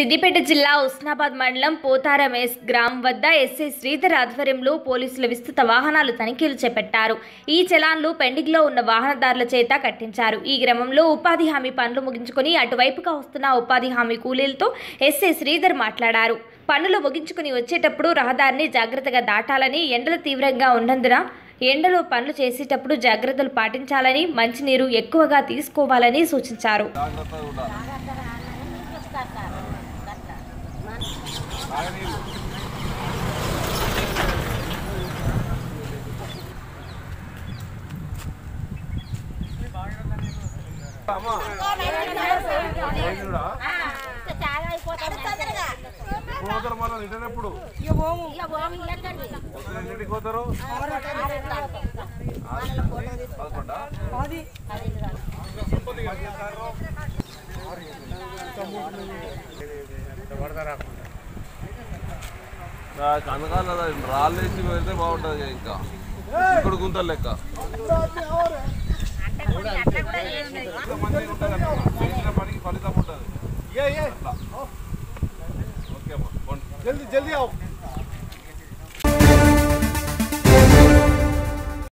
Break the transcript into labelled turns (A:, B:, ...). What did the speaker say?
A: సిద్దిపేట జిల్లా ఉస్నాబాద్ మండలం పోతారం ఎస్ గ్రామం వద్ద ఎస్ఐ శ్రీధర్ ఆధ్వర్యంలో పోలీసులు విస్తృత వాహనాలు తనిఖీలు చేపట్టారు. ఈ చలాన్లు పెండింగ్లో ఉన్న వాహనదారుల చేత కట్టించారు. ఈ క్రమంలో ఉపాధి హామీ పనులు ముగించుకుని అటువైపుగా వస్తున్న ఉపాధి హామీ కూలీలతో ఎస్ఐ శ్రీధర్ మాట్లాడారు. పనులు ముగించుకుని వచ్చేటప్పుడు రహదారిని జాగ్రత్తగా దాటాలని ఎండలు తీవ్రంగా ఉన్నందున ఎండలో పనులు చేసేటప్పుడు జాగ్రత్తలు పాటించాలని మంచినీరు ఎక్కువగా తీసుకోవాలని సూచించారు
B: జాగ్రత్తగా ఉండాలి తాగనీళ్ళు అమ్మా ఏంటిరా? పోతారు మళ్ళీ రిటర్న్ ఎప్పుడు ఎన్నింటికి పోతారు కనకాల రాళ్ళేసి పెడితే బాగుంటుంది ఇంకా. ఇక్కడ గుంతలు లెక్క. పనికి ఫలితం ఉంటుంది ఓకే అమ్మా
C: జల్దీ జల్దీ అవు